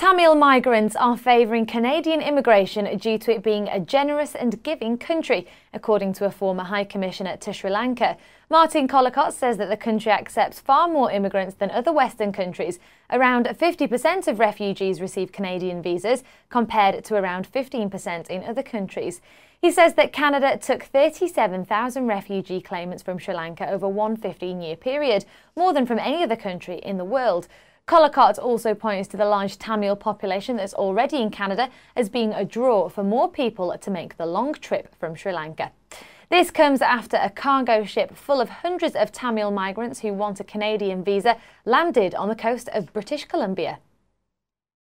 Tamil migrants are favouring Canadian immigration due to it being a generous and giving country, according to a former High Commissioner to Sri Lanka. Martin Collacott says that the country accepts far more immigrants than other Western countries. Around 50% of refugees receive Canadian visas, compared to around 15% in other countries. He says that Canada took 37,000 refugee claimants from Sri Lanka over one 15 year period, more than from any other country in the world. Collacott also points to the large Tamil population that's already in Canada as being a draw for more people to make the long trip from Sri Lanka. This comes after a cargo ship full of hundreds of Tamil migrants who want a Canadian visa landed on the coast of British Columbia.